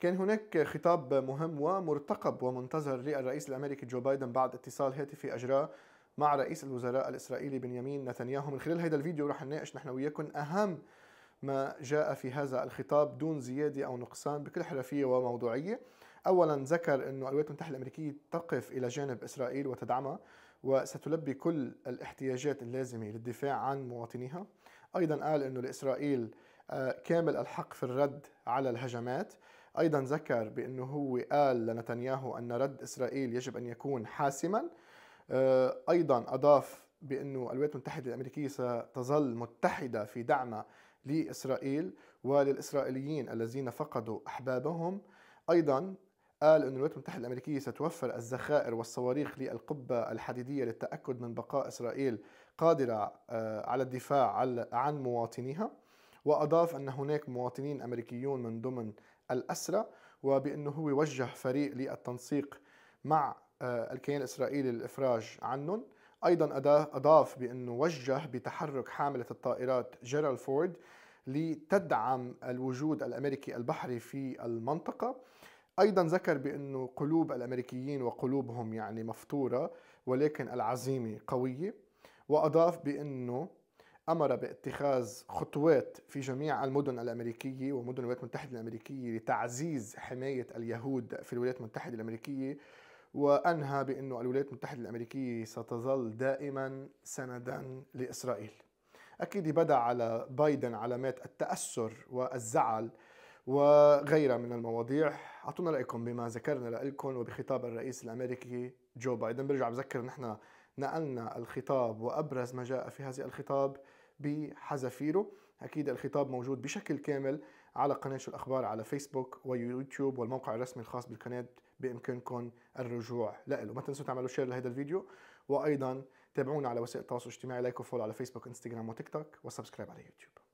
كان هناك خطاب مهم ومرتقب ومنتظر للرئيس الأمريكي جو بايدن بعد اتصال هاتفي اجراه مع رئيس الوزراء الإسرائيلي بنيامين نتنياهو. من خلال هذا الفيديو رح نناقش نحن وياكم أهم ما جاء في هذا الخطاب دون زيادة أو نقصان بكل حرفية وموضوعية. اولا ذكر إنه الولايات المتحدة الأمريكية تقف إلى جانب إسرائيل وتدعمها وستلبي كل الاحتياجات اللازمة للدفاع عن مواطنيها. أيضا قال إنه لإسرائيل كامل الحق في الرد على الهجمات. أيضا ذكر بأنه هو قال لنتنياهو أن رد إسرائيل يجب أن يكون حاسما. آه، أيضا أضاف بأنه الولايات المتحدة الأمريكية ستظل متحدة في دعمها لإسرائيل وللإسرائيليين الذين فقدوا أحبابهم. أيضا قال أن الولايات المتحدة الأمريكية ستوفر الذخائر والصواريخ للقبة الحديدية للتأكد من بقاء إسرائيل قادرة آه، على الدفاع عن مواطنيها. وأضاف أن هناك مواطنين أمريكيون من ضمن الأسرى وبأنه هو وجه فريق للتنسيق مع آه، الكيان الإسرائيلي للإفراج عنهم. أيضا أضاف بأنه وجه بتحرك حاملة الطائرات جيرال فورد لتدعم الوجود الأمريكي البحري في المنطقة. أيضا ذكر بأنه قلوب الأمريكيين وقلوبهم يعني مفطورة ولكن العزيمة قوية. وأضاف بأنه أمر باتخاذ خطوات في جميع المدن الأمريكية ومدن الولايات المتحدة الأمريكية لتعزيز حماية اليهود في الولايات المتحدة الأمريكية وأنهى بأنه الولايات المتحدة الأمريكية ستظل دائما سندا لإسرائيل. أكيد بدأ على بايدن علامات التأثر والزعل وغيرها من المواضيع أعطونا رأيكم بما ذكرنا لكم وبخطاب الرئيس الأمريكي جو بايدن برجع بذكر نحن نقلنا الخطاب وأبرز ما جاء في هذا الخطاب بحذافيره. أكيد الخطاب موجود بشكل كامل على قناة شو الأخبار على فيسبوك ويوتيوب والموقع الرسمي الخاص بالقناة بإمكانكم الرجوع له ما تنسوا تعملوا share لهذا الفيديو وأيضا تابعونا على وسائل التواصل الاجتماعي like و follow على فيسبوك إنستغرام وتيك توك و subscribe على يوتيوب.